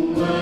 525.600